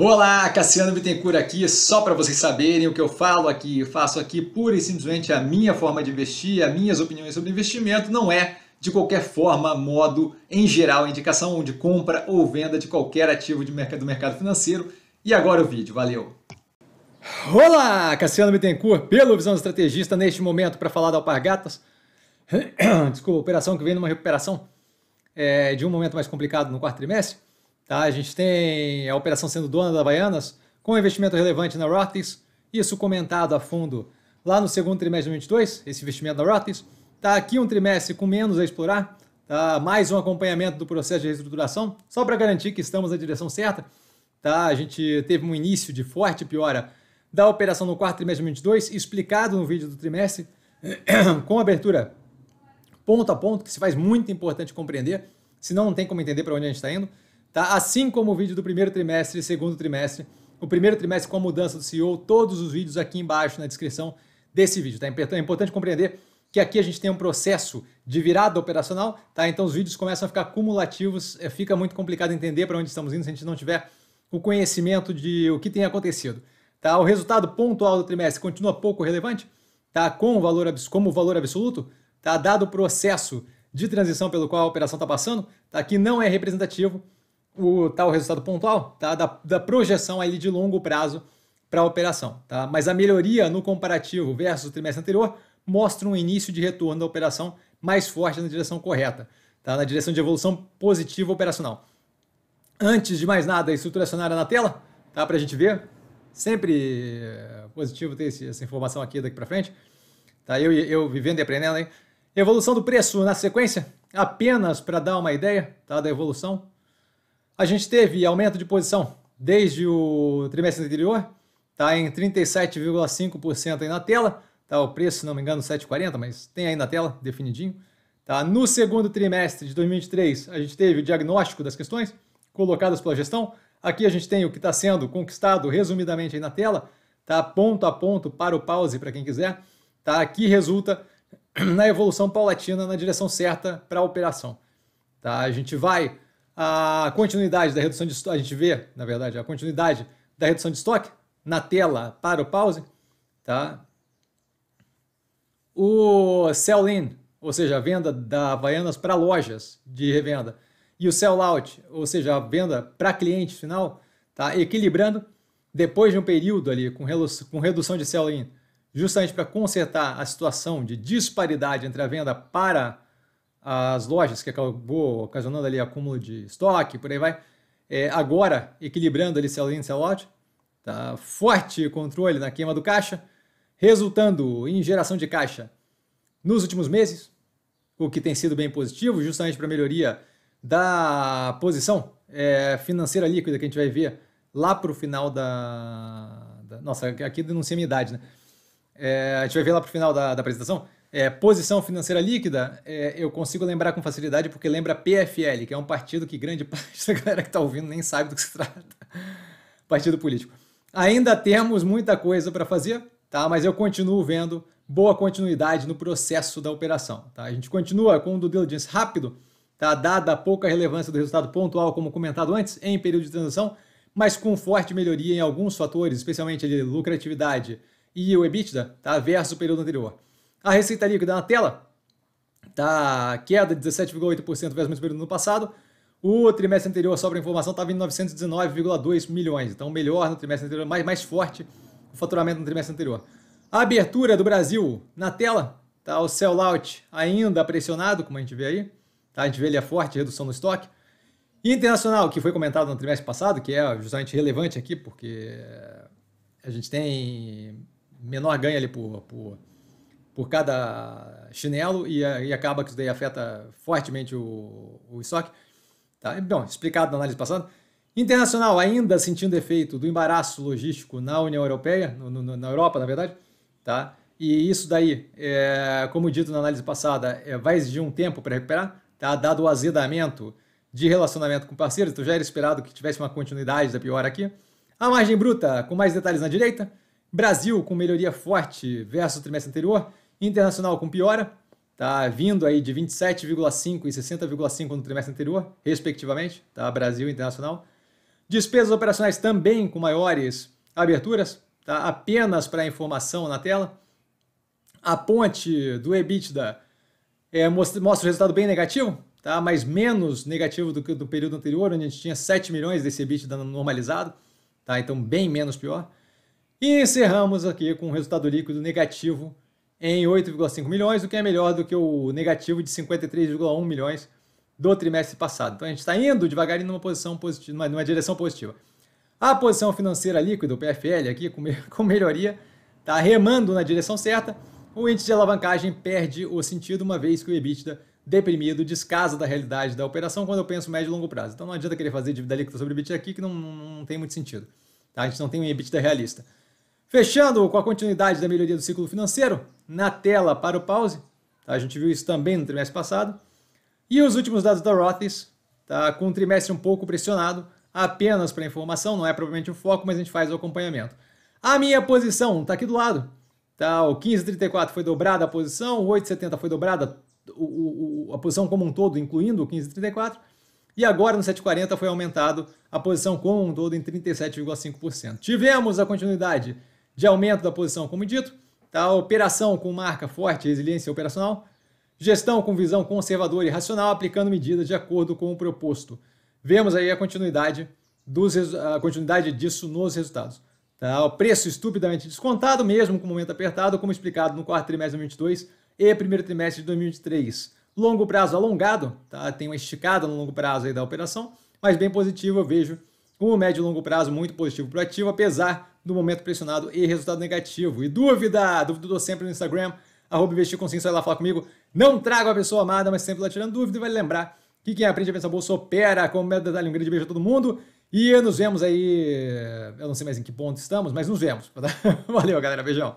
Olá, Cassiano Bittencourt aqui, só para vocês saberem o que eu falo aqui, faço aqui pura e simplesmente a minha forma de investir, as minhas opiniões sobre investimento, não é de qualquer forma, modo, em geral, indicação de compra ou venda de qualquer ativo de mercado, do mercado financeiro. E agora o vídeo, valeu! Olá, Cassiano Bittencourt, pelo Visão Estrategista, neste momento para falar da Alpargatas. Desculpa, operação que vem numa recuperação é, de um momento mais complicado no quarto trimestre. Tá? A gente tem a operação sendo dona da Baianas, com investimento relevante na Rothes, isso comentado a fundo lá no segundo trimestre de 2022, esse investimento na Rothes. Tá aqui um trimestre com menos a explorar, tá? mais um acompanhamento do processo de reestruturação, só para garantir que estamos na direção certa. Tá? A gente teve um início de forte piora da operação no quarto trimestre de 2022, explicado no vídeo do trimestre, com abertura ponto a ponto, que se faz muito importante compreender, senão não tem como entender para onde a gente está indo. Tá? Assim como o vídeo do primeiro trimestre e segundo trimestre, o primeiro trimestre com a mudança do CEO, todos os vídeos aqui embaixo na descrição desse vídeo. Tá? É importante compreender que aqui a gente tem um processo de virada operacional, tá? Então os vídeos começam a ficar cumulativos, é, fica muito complicado entender para onde estamos indo se a gente não tiver o conhecimento de o que tem acontecido. Tá? O resultado pontual do trimestre continua pouco relevante, tá? Com o valor como valor absoluto, tá? Dado o processo de transição pelo qual a operação está passando, tá? Que não é representativo o tal resultado pontual tá? da, da projeção ali de longo prazo para a operação. Tá? Mas a melhoria no comparativo versus o trimestre anterior mostra um início de retorno da operação mais forte na direção correta, tá? na direção de evolução positiva operacional. Antes de mais nada, a estrutura acionária na tela, tá? para a gente ver. Sempre é positivo ter esse, essa informação aqui daqui para frente. Tá? Eu, eu vivendo e aprendendo aí. Evolução do preço na sequência, apenas para dar uma ideia tá? da evolução. A gente teve aumento de posição desde o trimestre anterior, está em 37,5% aí na tela, tá o preço, se não me engano, 7,40, mas tem aí na tela, definidinho. Tá? No segundo trimestre de 2023, a gente teve o diagnóstico das questões colocadas pela gestão. Aqui a gente tem o que está sendo conquistado resumidamente aí na tela, tá? ponto a ponto para o pause para quem quiser. Tá? Aqui resulta na evolução paulatina na direção certa para a operação. Tá? A gente vai a continuidade da redução de estoque, a gente vê, na verdade, a continuidade da redução de estoque na tela para o pause, tá? O sell-in, ou seja, a venda da Havaianas para lojas de revenda, e o sell-out, ou seja, a venda para cliente final, tá? Equilibrando depois de um período ali com, com redução de sell-in, justamente para consertar a situação de disparidade entre a venda para as lojas, que acabou ocasionando ali acúmulo de estoque, por aí vai, é, agora equilibrando ali sell-in sell-out, tá? forte controle na queima do caixa, resultando em geração de caixa nos últimos meses, o que tem sido bem positivo, justamente para melhoria da posição é, financeira líquida que a gente vai ver lá para o final da, da, Nossa, aqui denuncia a minha idade, né? É, a gente vai ver lá para o final da, da apresentação é, posição financeira líquida, é, eu consigo lembrar com facilidade porque lembra PFL, que é um partido que grande parte da galera que está ouvindo nem sabe do que se trata. partido político. Ainda temos muita coisa para fazer, tá? mas eu continuo vendo boa continuidade no processo da operação. Tá? A gente continua com o due diligence rápido, tá? dada a pouca relevância do resultado pontual, como comentado antes, em período de transição, mas com forte melhoria em alguns fatores, especialmente a lucratividade e o EBITDA, tá? versus o período anterior. A receita líquida na tela tá queda de 17,8% versus o mesmo período no passado. O trimestre anterior, só para informação, estava em 919,2 milhões. Então, melhor no trimestre anterior, mais, mais forte o faturamento no trimestre anterior. A abertura do Brasil na tela, tá? o sell-out ainda pressionado, como a gente vê aí. Tá? A gente vê ele a forte redução no estoque. Internacional, que foi comentado no trimestre passado, que é justamente relevante aqui, porque a gente tem menor ganho ali por, por por cada chinelo e, e acaba que isso daí afeta fortemente o, o estoque. Tá? Bom, explicado na análise passada. Internacional ainda sentindo efeito do embaraço logístico na União Europeia, no, no, na Europa, na verdade. Tá? E isso daí, é, como dito na análise passada, é, vai exigir um tempo para recuperar, tá? dado o azedamento de relacionamento com parceiros, então já era esperado que tivesse uma continuidade da pior aqui. A margem bruta, com mais detalhes na direita. Brasil com melhoria forte versus o trimestre anterior. Internacional com piora, tá vindo aí de 27,5 e 60,5 no trimestre anterior, respectivamente, tá? Brasil e Internacional. Despesas operacionais também com maiores aberturas, tá? apenas para informação na tela. A ponte do EBITDA é, mostra, mostra um resultado bem negativo, tá? mas menos negativo do que do período anterior, onde a gente tinha 7 milhões desse EBITDA normalizado, tá? então bem menos pior. E encerramos aqui com um resultado líquido negativo em 8,5 milhões, o que é melhor do que o negativo de 53,1 milhões do trimestre passado. Então a gente está indo devagarinho numa posição positiva, numa, numa, direção positiva. A posição financeira líquida, o PFL, aqui com, com melhoria, está remando na direção certa. O índice de alavancagem perde o sentido, uma vez que o EBITDA deprimido descasa da realidade da operação quando eu penso médio e longo prazo. Então não adianta querer fazer dívida líquida sobre EBITDA aqui, que não, não, não tem muito sentido. Tá? A gente não tem um EBITDA realista. Fechando com a continuidade da melhoria do ciclo financeiro, na tela para o pause, tá? a gente viu isso também no trimestre passado. E os últimos dados da Rothes, tá? com um trimestre um pouco pressionado, apenas para informação, não é propriamente o foco, mas a gente faz o acompanhamento. A minha posição está aqui do lado. Tá? O 15,34 foi dobrada a posição, o 8,70 foi dobrada o, o, a posição como um todo, incluindo o 15,34. E agora no 7,40 foi aumentado a posição como um todo em 37,5%. Tivemos a continuidade de aumento da posição, como dito, tá? operação com marca forte, resiliência operacional, gestão com visão conservadora e racional, aplicando medidas de acordo com o proposto. Vemos aí a continuidade, dos, a continuidade disso nos resultados. Tá? O preço estupidamente descontado, mesmo com o momento apertado, como explicado no quarto trimestre de 2022 e primeiro trimestre de 2023. Longo prazo alongado, tá? tem uma esticada no longo prazo aí da operação, mas bem positivo eu vejo com o médio e longo prazo muito positivo para o ativo, apesar do momento pressionado e resultado negativo. E dúvida, dúvida sempre no Instagram, arroba investir consciência, vai lá falar comigo. Não trago a pessoa amada, mas sempre lá tirando dúvida e vai lembrar que quem aprende a pensar bolsa opera com o detalhe. Um grande beijo a todo mundo e nos vemos aí, eu não sei mais em que ponto estamos, mas nos vemos. Valeu, galera, beijão.